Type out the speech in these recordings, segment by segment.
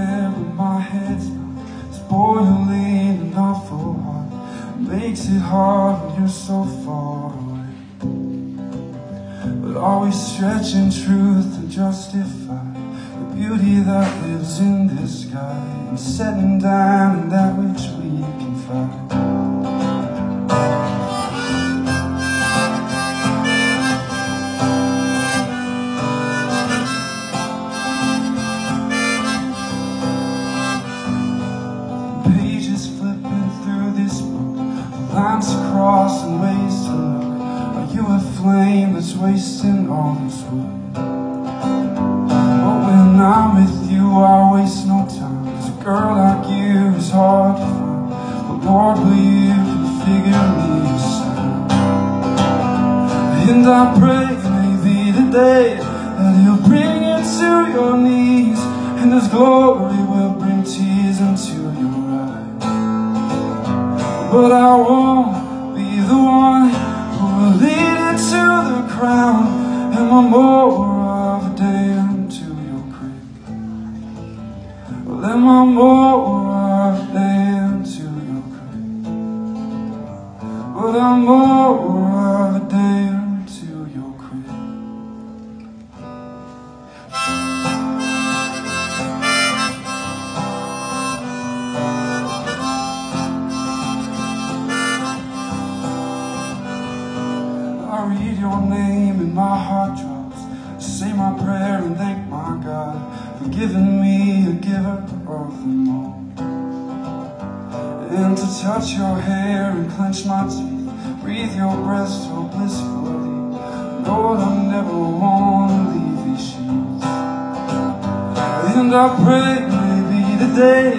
land, but my head's not spoiling an awful heart. Makes it hard when you're so far away. But always stretching truth to justify the beauty that lives in this sky. And setting down Lines to cross and ways to look Are you a flame that's wasting all this wood? But when I'm with you I waste no time. Cause a girl like you is hard to find. But Lord will you figure me aside And I pray maybe today That he'll bring you to your knees. And his glory But I won't be the one Who will lead you to the crown Am I more of a dam to your creek? Well, am I more of a dam to your creek? But I'm more I read your name and my heart drops. I Say my prayer and thank my God For giving me a giver of them all. And to touch your hair and clench my teeth Breathe your breath so blissfully. Lord, I never wanna leave these sheets And I pray maybe the day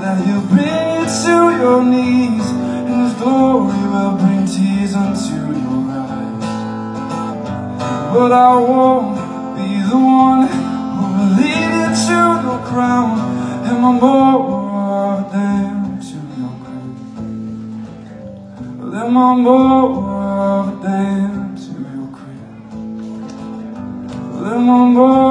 That he'll bring to your knees And his glory will bring tears unto your But I won't be the one Who will lead you to your crown Am I more a to your? Well, am I more of a dam to your? Well, am I more